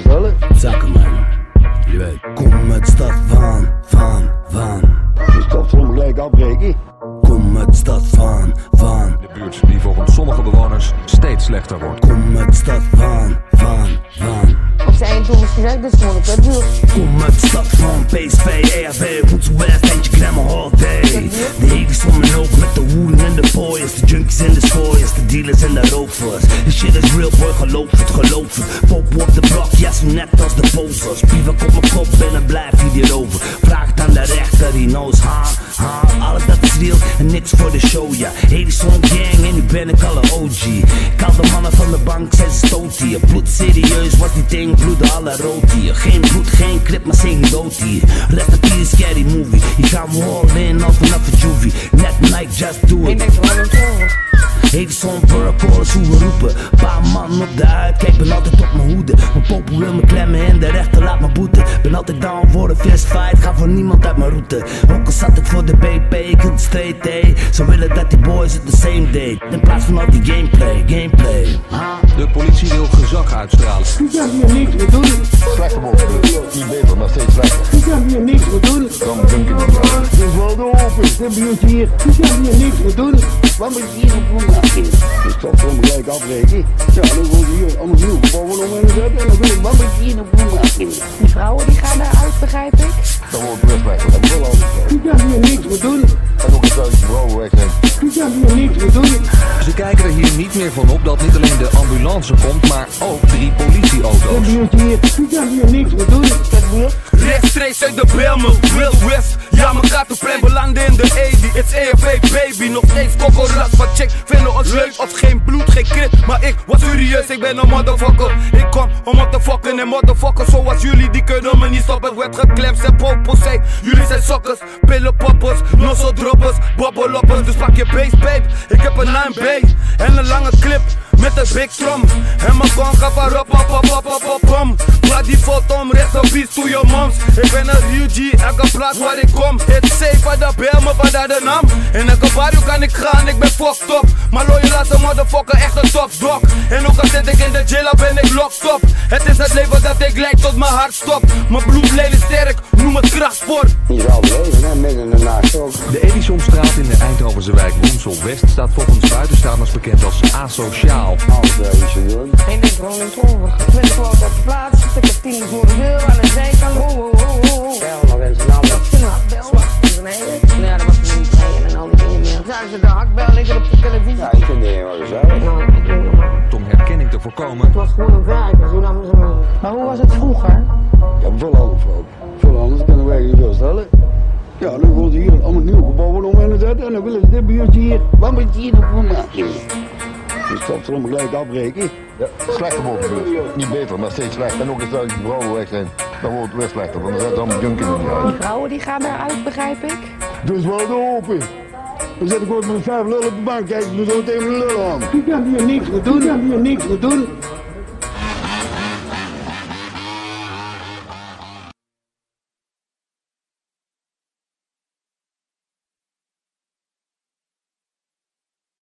stellen. Zakken man. Je weet. Kom uit stad van, van, van. Je stopt gewoon gelijk afbreken. Kom uit stad van, van. De buurt die volgens sommige bewoners steeds slechter wordt. Kom uit stad van, van, van. Of ze Eindhoven gezegd, dus gewoon op het buurt. Kom uit stad van PSV, ERV, Roots de spoils, de dealers en de rovers. De shit is real boy, geloof het, geloof het. Pop op de blok, ja zo net als de posers. Bievak op mijn kop en dan blijf je hierover. Vraag het aan de rechter, die knows, ha, ha. Alles dat is real en niks voor de show, ja. Van gang en nu ben ik al OG. Ik de mannen van de bank, zijn stoot hier. Bloed serieus, wordt die ding, bloeden alle rood hier. Geen bloed, geen clip, maar geen dood hier. Rest scary movie. Hier gaan we all in, al vanaf een juvie. Net Nike, just do Ik it. Heeft zo'n purple als hoe we roepen. Paar man op de uitkijk, ben altijd op mijn hoede. Mijn popo wil me klemmen en de rechter laat me boeten. Ben altijd down voor een fist fight, ga voor niemand uit mijn route. Ook al zat ik voor de BP, ik hield straight A. Ze willen dat die boys het the same day. In plaats van al die gameplay, gameplay. Ha? De politie wil gezag uitstralen. Je kan hier niks meer doen. Slechter wordt het. Niet beter, maar steeds slechter. Je kan hier niks meer doen. De buurtje hier. Je kan hier niks meer doen. Wat moet je hier op doen? Je stopt gewoon gelijk afbreken. Ja, dan wordt hier allemaal nieuw gebouwen om in de zet. En dan wil ik, wat moet je hier op doen? Die vrouwen die gaan eruit, begrijp ik. Dan wordt het slechter. Dat is wel anders. Je kan hier niks meer doen. En ook dat je vrouwen weg zijn. Je kan hier niks meer doen. Ze kijken er hier niet meer van op alleen de ambulance komt, maar ook drie politieauto's. buurtje hier. Je kan hier niks meer doen. Rechtstreeks uit de Belmen, Real West. Ja, mijn gatenplein belandde in de 80. It's EFA baby, nog steeds kokkelras van check. Vinden ons leuk of geen bloed, geen krit. Maar ik was serieus, ik ben een motherfucker. Ik kom om fokken en motherfuckers zoals jullie, die kunnen me niet stoppen. Werd geklemd en popos, hey. Jullie zijn sokkers, pillenpoppers, droppers, bobboloppers. Dus pak je base, babe. Ik heb een 9B en een lange clip. Met een big drum. En mijn gang gaat van rap, pop, pop, pop, Praat die foto om rechts op beats to your moms Ik ben een real G, elke plaats waar ik kom Het safe, van de bel, me van de naam In elke barrio kan ik gaan, ik ben fucked up Maar loyal laat een motherfucker, echt een top dog En ook al zit ik in de jail, dan ben ik locked up Het is het leven dat ik lijk tot mijn hart stopt Mijn bloedlijn is sterk, noem het krachtsport Je zal leven, hè, midden in de nacht ook. De Edisonstraat in de Eindhovense wijk Woensel West staat volgens buitenstaanders bekend als asociaal. Alles daar iets te doen. Ik denk gewoon een toren. Ik ben gewoon op de plaats. Ik tien voor de deur aan de zijkant. Ho, ho, ho, ho. Ja, maar mensen nou Dat is een hakbel. Nee, ja, dat was er niet en al die dingen meer. Zagen ze de hakbel liggen op de televisie? Ja, ik vind het helemaal gezellig. Nou, dat ging normaal. Om herkenning te voorkomen Het was gewoon een werk. Zo namen ze me. Maar hoe was het vroeger? Ja, veel anders ook. Veel anders kunnen wij niet veel stellen. Ja, dan wordt hier allemaal nieuw gebouwen om in te zetten. En dan willen ze dit buurtje hier. Wat moet je hier nog voor maken? Stopt er om gelijk afbreken. Ja, slechter wordt het. Niet beter, maar steeds slechter. En ook eens dat je vrouwen weg zijn. Dan wordt het weer slechter. Want dan zijn het allemaal junkies in die huis. Die vrouwen die gaan eruit, begrijp ik. Dus wel de open. Dan zit ik ook met vijf lullen op de bank. Kijk, dus zo tegen de lullen aan. Je kan hier niks meer doen. Je kan hier niks meer doen.